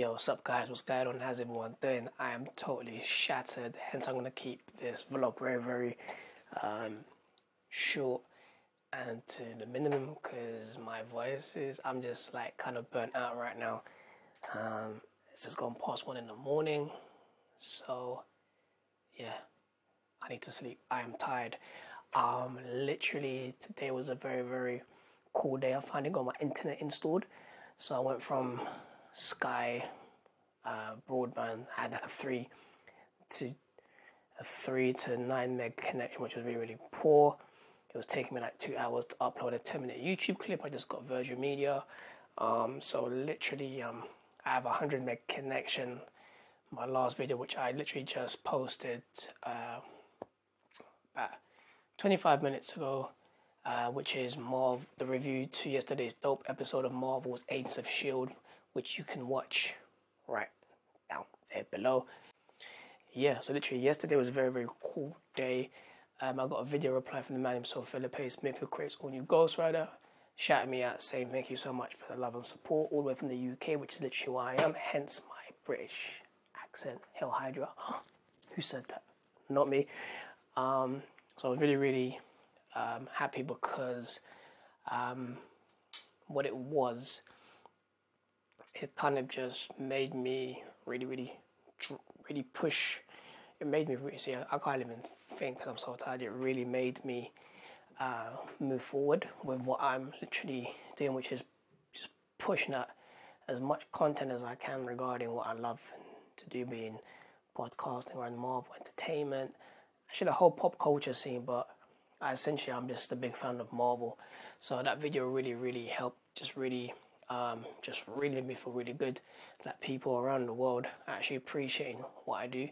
Yo, what's up, guys? What's going on? How's everyone doing? I am totally shattered, hence, I'm gonna keep this vlog very, very um, short and to the minimum because my voice is, I'm just like kind of burnt out right now. Um, it's just gone past one in the morning, so yeah, I need to sleep. I am tired. Um, literally, today was a very, very cool day. I finally got my internet installed, so I went from Sky uh, broadband. I had a three to a three to nine meg connection, which was really really poor. It was taking me like two hours to upload a ten minute YouTube clip. I just got Virgin Media, um, so literally um, I have a hundred meg connection. My last video, which I literally just posted uh, about 25 minutes ago, uh, which is Marvel, the review to yesterday's dope episode of Marvel's Agents of S.H.I.E.L.D., which you can watch right down there below. Yeah, so literally yesterday was a very, very cool day. Um, I got a video reply from the man himself, A. Smith, who creates all new Ghost Rider, shouting me out saying thank you so much for the love and support all the way from the UK, which is literally why I am, hence my British accent. Hail Hydra. who said that? Not me. Um, so I was really, really um, happy because um, what it was it kind of just made me really, really, really push. It made me really see. I can't even think because I'm so tired. It really made me uh, move forward with what I'm literally doing, which is just pushing out as much content as I can regarding what I love to do, being podcasting or Marvel entertainment, actually the whole pop culture scene. But essentially, I'm just a big fan of Marvel, so that video really, really helped. Just really um, just really made me feel really good that people around the world are actually appreciating what I do.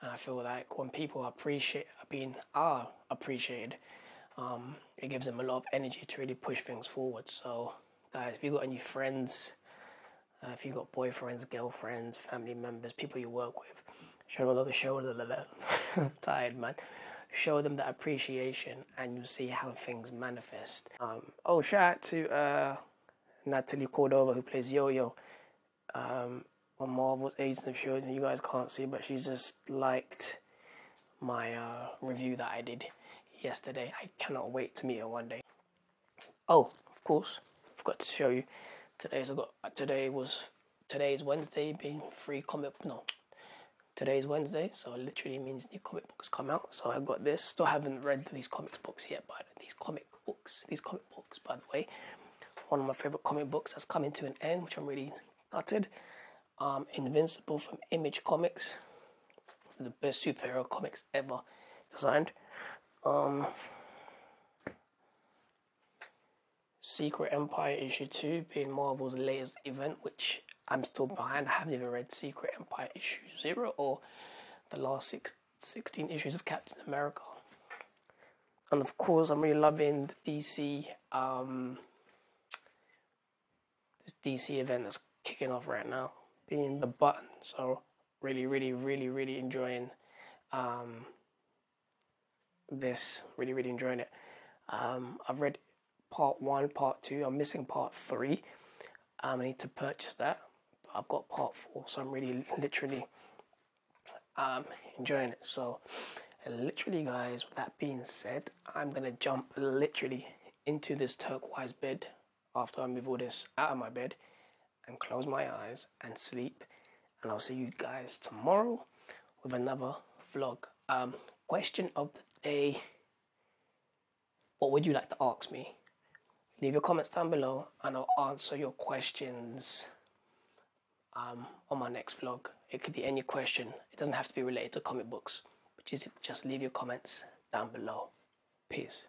And I feel like when people appreciate being are appreciated, um, it gives them a lot of energy to really push things forward. So, guys, if you got any friends, uh, if you got boyfriends, girlfriends, family members, people you work with, show them little show them. tired man. Show them that appreciation, and you'll see how things manifest. Um, oh, shout out to uh, Natalie Cordova, who plays Yo Yo um, on Marvel's Agents of S.H.I.E.L.D. You guys can't see, but she just liked my uh, review that I did yesterday. I cannot wait to meet her one day. Oh, of course, I forgot to show you. Today's I got today was today's Wednesday being free comic no today's Wednesday, so it literally means new comic books come out. So I've got this. Still haven't read these comic books yet, but these comic books, these comic books, by the way, one of my favorite comic books that's coming to an end, which I'm really gutted. Um, Invincible from Image Comics, the best superhero comics ever designed. Um, Secret Empire issue two being Marvel's latest event, which I'm still behind. I haven't even read Secret Empire issue zero or the last six, 16 issues of Captain America. And of course, I'm really loving the DC um, this DC event that's kicking off right now, being the button. So really, really, really, really enjoying um, this. Really, really enjoying it. Um, I've read part one, part two. I'm missing part three. Um, I need to purchase that. But I've got part four, so I'm really, literally um, enjoying it. So, literally, guys. With that being said, I'm gonna jump literally into this turquoise bed after I move all this out of my bed and close my eyes and sleep. And I'll see you guys tomorrow with another vlog. Um, question of the day What would you like to ask me? Leave your comments down below and I'll answer your questions um, on my next vlog. It could be any question, it doesn't have to be related to comic books, but just, just leave your comments down below. Peace.